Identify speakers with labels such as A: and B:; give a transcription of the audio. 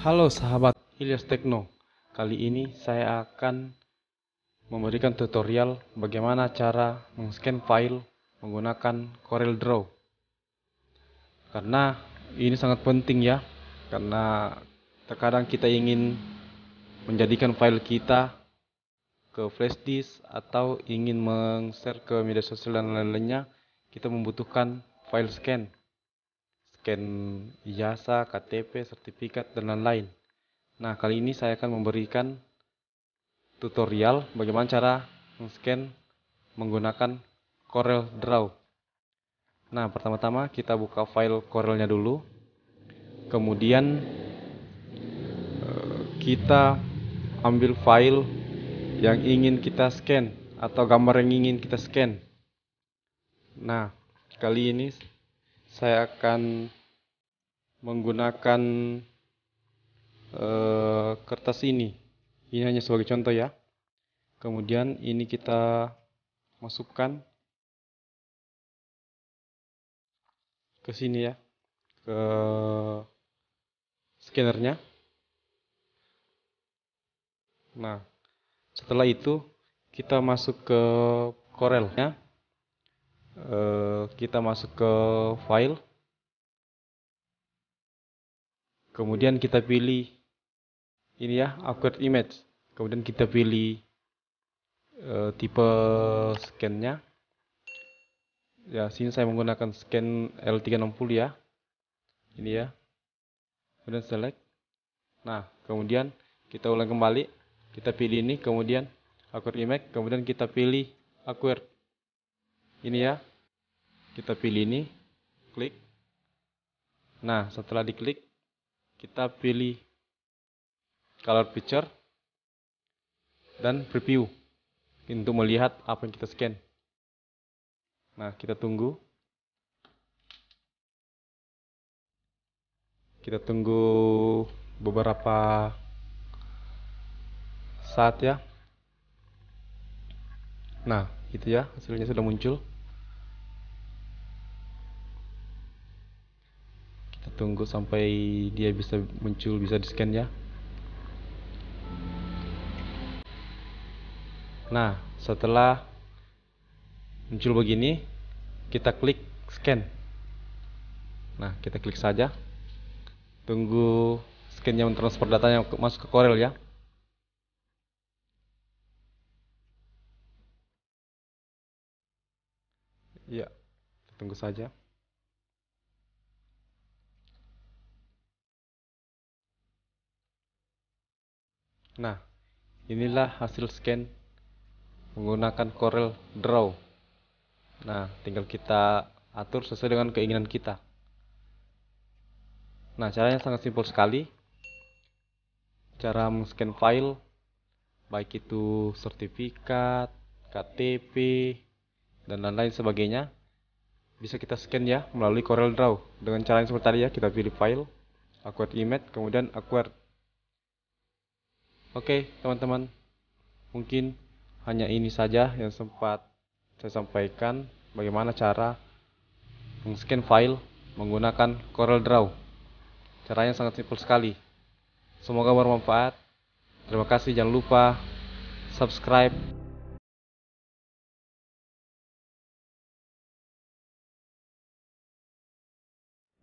A: Halo sahabat Ilyas Tekno, kali ini saya akan memberikan tutorial bagaimana cara mengscan file menggunakan Corel Draw. Karena ini sangat penting ya, karena terkadang kita ingin menjadikan file kita ke flash disk atau ingin meng-share ke media sosial dan lain-lainnya, kita membutuhkan file scan scan ijazah, KTP, sertifikat, dan lain-lain. Nah, kali ini saya akan memberikan tutorial bagaimana cara scan menggunakan Corel Draw. Nah, pertama-tama kita buka file Corelnya dulu. Kemudian eh, kita ambil file yang ingin kita scan atau gambar yang ingin kita scan. Nah, kali ini saya akan menggunakan uh, kertas ini. Ini hanya sebagai contoh ya. Kemudian ini kita masukkan ke sini ya, ke scannernya. Nah, setelah itu kita masuk ke Corelnya Eh, kita masuk ke file. Kemudian kita pilih ini ya awkward image. Kemudian kita pilih uh, tipe scannya. Ya sini saya menggunakan scan L360 ya. Ini ya. Kemudian select. Nah kemudian kita ulang kembali. Kita pilih ini kemudian awkward image. Kemudian kita pilih awkward ini ya. Kita pilih ini. Klik. Nah setelah diklik kita pilih color picture dan preview untuk melihat apa yang kita scan. Nah kita tunggu. Kita tunggu beberapa saat ya. Nah itu ya hasilnya sudah muncul tunggu sampai dia bisa muncul bisa di scan ya. Nah setelah muncul begini kita klik scan. Nah kita klik saja. Tunggu scannya mentransfer datanya masuk ke Corel ya. Ya tunggu saja Nah, inilah hasil scan menggunakan Corel Draw. Nah, tinggal kita atur sesuai dengan keinginan kita. Nah, caranya sangat simpel sekali. Cara men-scan file, baik itu sertifikat, KTP, dan lain-lain sebagainya, bisa kita scan ya melalui Corel Draw. Dengan cara yang seperti tadi ya, kita pilih file, acquired image, kemudian acquired Oke, teman-teman. Mungkin hanya ini saja yang sempat saya sampaikan bagaimana cara meng-scan file menggunakan Corel Draw. Caranya sangat simpel sekali. Semoga bermanfaat. Terima kasih, jangan lupa subscribe